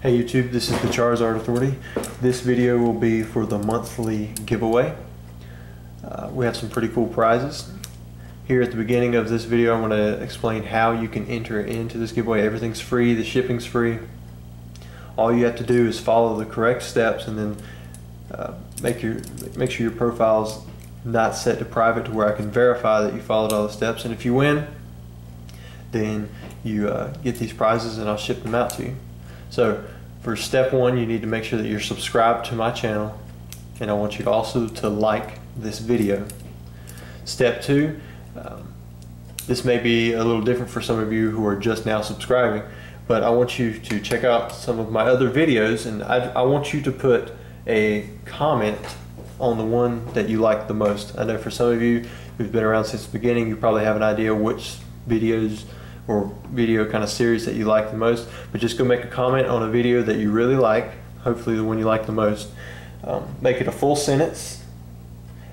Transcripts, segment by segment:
Hey YouTube, this is the Charizard Authority. This video will be for the monthly giveaway. Uh, we have some pretty cool prizes. Here at the beginning of this video, I'm going to explain how you can enter into this giveaway. Everything's free, the shipping's free. All you have to do is follow the correct steps and then uh, make your make sure your profile's not set to private to where I can verify that you followed all the steps. And if you win, then you uh, get these prizes and I'll ship them out to you. So for step one, you need to make sure that you're subscribed to my channel and I want you also to like this video. Step two, um, this may be a little different for some of you who are just now subscribing, but I want you to check out some of my other videos and I, I want you to put a comment on the one that you like the most. I know for some of you who've been around since the beginning, you probably have an idea which videos or video kind of series that you like the most, but just go make a comment on a video that you really like, hopefully the one you like the most. Um, make it a full sentence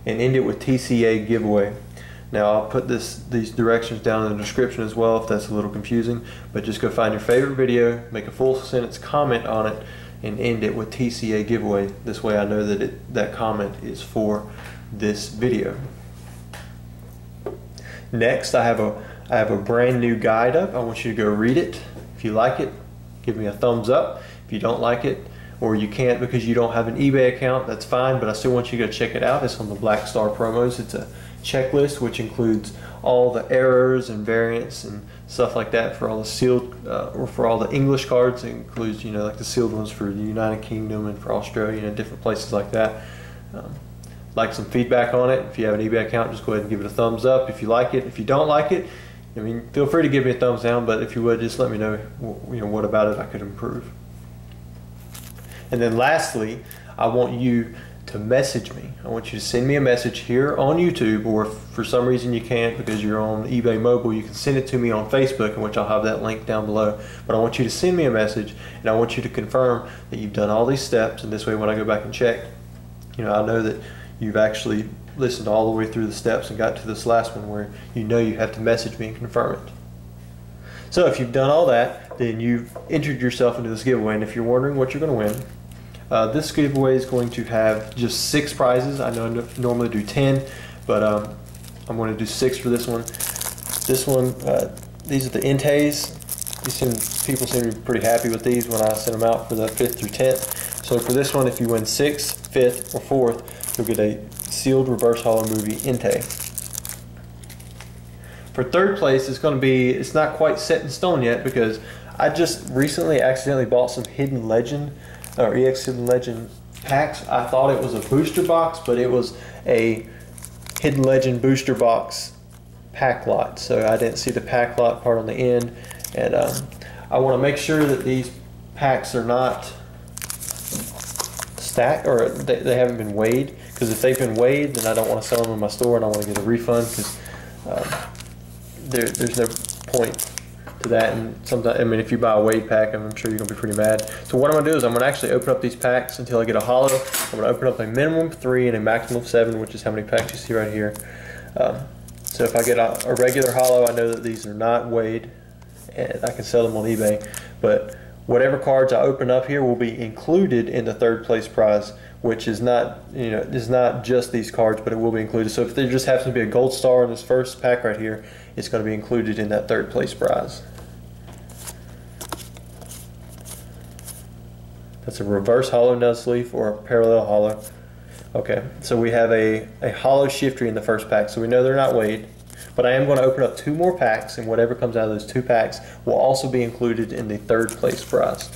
and end it with TCA giveaway. Now I'll put this these directions down in the description as well if that's a little confusing, but just go find your favorite video, make a full sentence comment on it, and end it with TCA giveaway. This way I know that it, that comment is for this video. Next I have a I have a brand new guide up. I want you to go read it. If you like it, give me a thumbs up. If you don't like it, or you can't because you don't have an eBay account, that's fine, but I still want you to go check it out. It's on the Black Star promos. It's a checklist which includes all the errors and variants and stuff like that for all the sealed uh, or for all the English cards. It includes, you know, like the sealed ones for the United Kingdom and for Australia and different places like that. Um, like some feedback on it. If you have an eBay account, just go ahead and give it a thumbs up if you like it. If you don't like it, I mean, feel free to give me a thumbs down, but if you would, just let me know, you know, what about it I could improve. And then lastly, I want you to message me. I want you to send me a message here on YouTube, or if for some reason you can't because you're on eBay Mobile, you can send it to me on Facebook, in which I'll have that link down below. But I want you to send me a message, and I want you to confirm that you've done all these steps, and this way when I go back and check, you know, I know that you've actually listened all the way through the steps and got to this last one where you know you have to message me and confirm it. So if you've done all that, then you've entered yourself into this giveaway. And if you're wondering what you're going to win, uh, this giveaway is going to have just six prizes. I know I normally do 10, but um, I'm going to do six for this one. This one, uh, these are the Entei's. These seem, people seem to be pretty happy with these when I send them out for the 5th through 10th. So for this one, if you win 6th, 5th, or 4th, you'll get a sealed reverse hollow movie Entei. For third place, it's going to be, it's not quite set in stone yet because I just recently accidentally bought some Hidden Legend or EX Hidden Legend packs. I thought it was a booster box, but it was a Hidden Legend booster box pack lot. So I didn't see the pack lot part on the end. And um, I want to make sure that these packs are not stacked or they, they haven't been weighed because if they've been weighed, then I don't want to sell them in my store and I want to get a refund because um, there, there's no point to that. And sometimes, I mean, if you buy a weighed pack, I'm sure you're going to be pretty mad. So what I'm going to do is I'm going to actually open up these packs until I get a hollow. I'm going to open up a minimum of three and a maximum of seven, which is how many packs you see right here. Um, so if I get a, a regular hollow, I know that these are not weighed and I can sell them on eBay. But whatever cards I open up here will be included in the third place prize which is not you know is not just these cards, but it will be included. So if there just happens to be a gold star in this first pack right here, it's going to be included in that third place prize. That's a reverse hollow Nuzleaf or a parallel hollow. Okay, so we have a, a hollow Shiftry in the first pack, so we know they're not weighed. But I am going to open up two more packs, and whatever comes out of those two packs will also be included in the third place prize.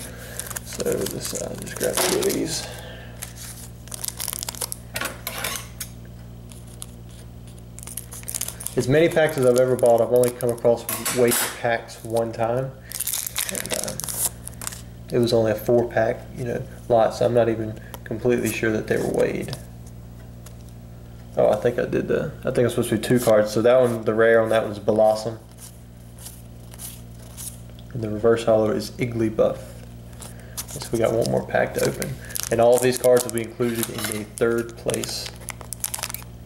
So this, uh, just grab two of these. As many packs as I've ever bought, I've only come across weight packs one time. And, um, it was only a four pack, you know, lot, so I'm not even completely sure that they were weighed. Oh, I think I did the, I think it's supposed to be two cards. So that one, the rare on that one's Bellossom. And the reverse hollow is Igglybuff. So we got one more pack to open. And all of these cards will be included in the third place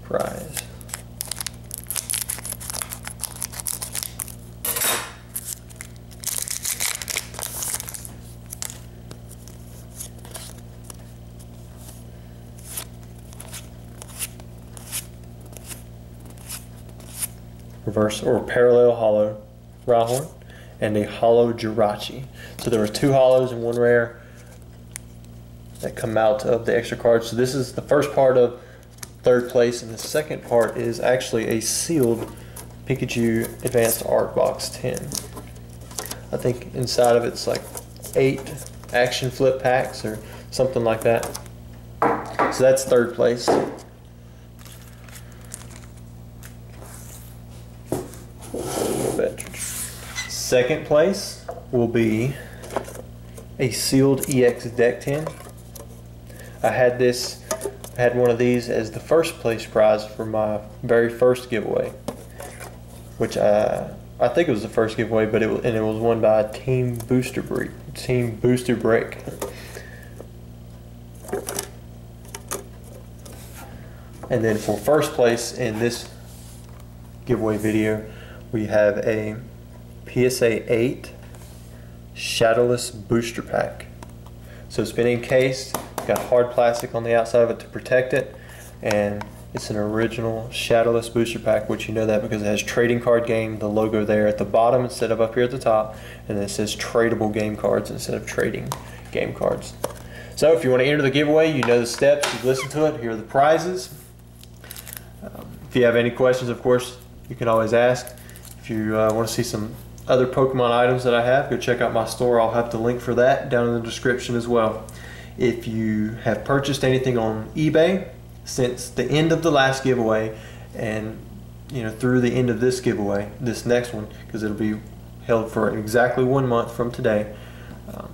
prize. Reverse or parallel hollow Rhyhorn and a hollow Jirachi. So there were two hollows and one rare that come out of the extra cards. So this is the first part of third place, and the second part is actually a sealed Pikachu Advanced Art Box 10. I think inside of it's like eight action flip packs or something like that. So that's third place. Second place will be a sealed EX deck tin. I had this, I had one of these as the first place prize for my very first giveaway, which I, I think it was the first giveaway, but it and it was won by Team Booster Break, Team Booster Break. And then for first place in this giveaway video, we have a PSA 8 Shadowless Booster Pack. So it's been encased, got hard plastic on the outside of it to protect it, and it's an original Shadowless Booster Pack, which you know that because it has Trading Card Game, the logo there at the bottom instead of up here at the top, and then it says Tradable Game Cards instead of Trading Game Cards. So if you want to enter the giveaway, you know the steps, you've listened to it, here are the prizes. Um, if you have any questions, of course, you can always ask. If you uh, want to see some other Pokemon items that I have, go check out my store. I'll have the link for that down in the description as well. If you have purchased anything on eBay since the end of the last giveaway and you know through the end of this giveaway, this next one, because it'll be held for exactly one month from today, um,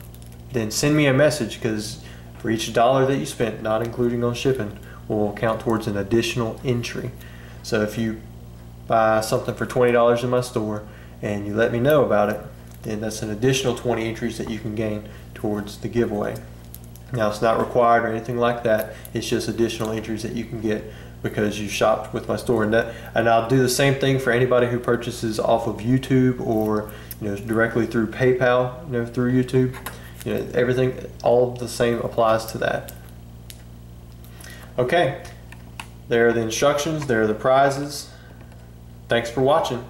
then send me a message because for each dollar that you spent, not including on shipping, will count towards an additional entry. So if you buy something for $20 in my store and you let me know about it, then that's an additional 20 entries that you can gain towards the giveaway. Now it's not required or anything like that. It's just additional entries that you can get because you shopped with my store. And, that, and I'll do the same thing for anybody who purchases off of YouTube or you know directly through PayPal, you know through YouTube. You know everything, all the same applies to that. Okay, there are the instructions. There are the prizes. Thanks for watching.